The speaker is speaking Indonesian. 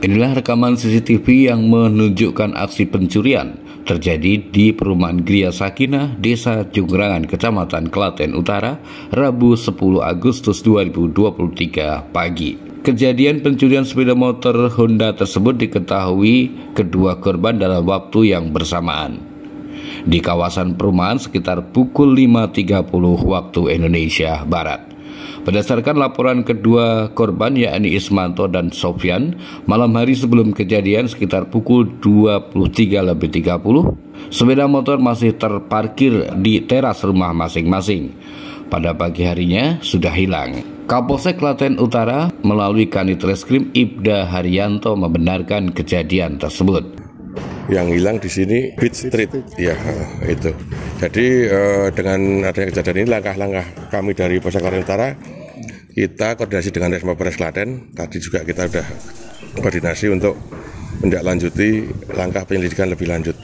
Inilah rekaman CCTV yang menunjukkan aksi pencurian terjadi di perumahan Gria Sakinah, Desa Jungrangan, Kecamatan Klaten Utara, Rabu 10 Agustus 2023 pagi. Kejadian pencurian sepeda motor Honda tersebut diketahui kedua korban dalam waktu yang bersamaan. Di kawasan perumahan sekitar pukul 5.30 waktu Indonesia Barat. Berdasarkan laporan kedua korban yakni Ismanto dan Sofyan, malam hari sebelum kejadian sekitar pukul 23 lebih 30, sepeda motor masih terparkir di teras rumah masing-masing. Pada pagi harinya sudah hilang. Kapolsek Klaten Utara melalui Kanit Reskrim Ibda Haryanto membenarkan kejadian tersebut yang hilang di sini Beat Street. Ya itu. Jadi eh, dengan adanya kejadian ini langkah-langkah kami dari Polsek Klaten Utara kita koordinasi dengan Resma Polres Klaten. Tadi juga kita sudah koordinasi untuk menindaklanjuti langkah penyelidikan lebih lanjut